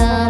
love.